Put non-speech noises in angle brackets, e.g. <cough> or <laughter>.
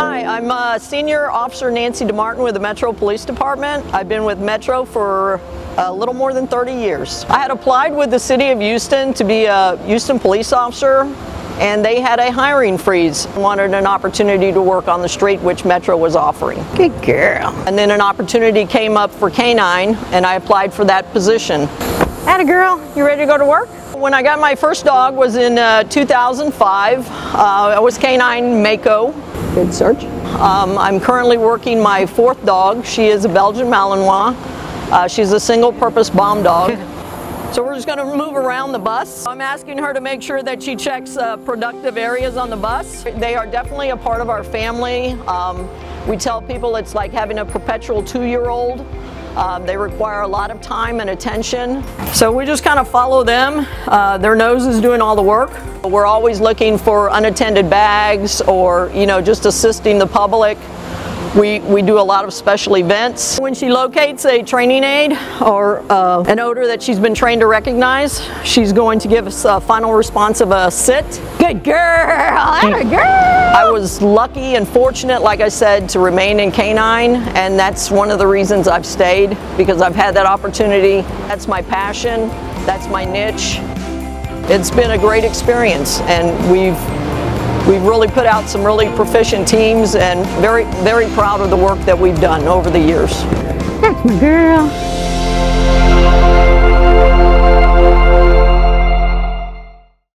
I'm uh, Senior Officer Nancy DeMartin with the Metro Police Department. I've been with Metro for a little more than 30 years. I had applied with the City of Houston to be a Houston police officer and they had a hiring freeze. I wanted an opportunity to work on the street, which Metro was offering. Good girl. And then an opportunity came up for K-9, and I applied for that position. Atta girl, you ready to go to work? When I got my first dog was in uh, 2005. Uh, I was K-9 Mako. Good search. Um, I'm currently working my fourth dog. She is a Belgian Malinois. Uh, she's a single purpose bomb dog. <laughs> So we're just going to move around the bus. I'm asking her to make sure that she checks uh, productive areas on the bus. They are definitely a part of our family. Um, we tell people it's like having a perpetual two-year-old. Um, they require a lot of time and attention. So we just kind of follow them. Uh, their nose is doing all the work. We're always looking for unattended bags or, you know, just assisting the public. We, we do a lot of special events. When she locates a training aid or uh, an odor that she's been trained to recognize, she's going to give us a final response of a sit. Good girl, good girl. I was lucky and fortunate, like I said, to remain in K-9 and that's one of the reasons I've stayed because I've had that opportunity. That's my passion, that's my niche. It's been a great experience and we've We've really put out some really proficient teams and very, very proud of the work that we've done over the years. That's my girl.